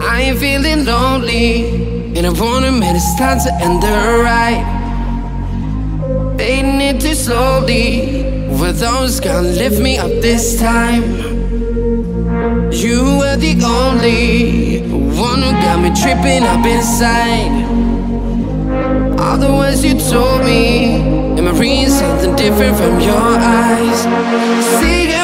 I ain't feeling lonely, and I wanna admit it's time to end the ride. Fading it too slowly, were those gonna lift me up this time? You were the only one who got me tripping up inside. All the words you told me, am I reading something different from your eyes? See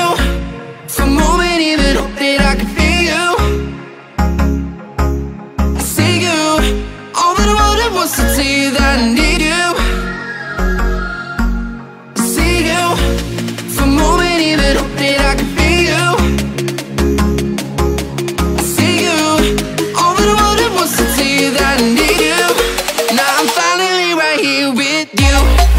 you.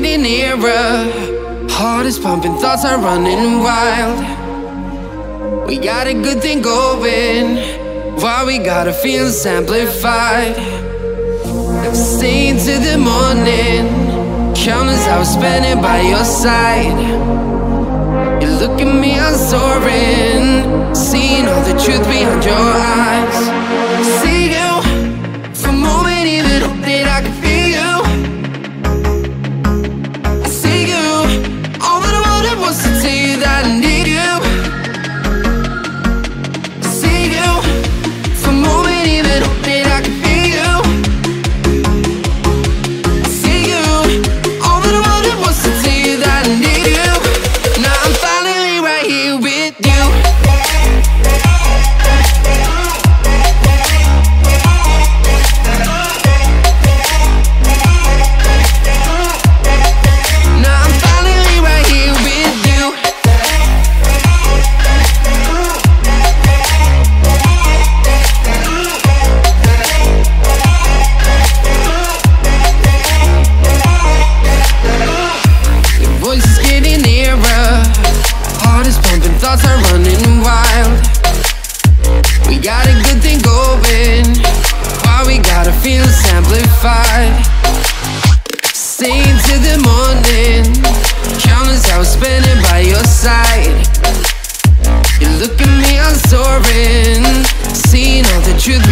Getting nearer. Heart is pumping, thoughts are running wild. We got a good thing going. Why we gotta feel amplified? Stay to the morning. Countless hours spending by your side. You look at me, I'm soaring. Seeing all the truth behind your eyes. Thoughts are running wild. We got a good thing going. Why we gotta feel amplified? Stay to the morning. Countless hours spending by your side. You look at me, I'm soaring. Seeing all the truth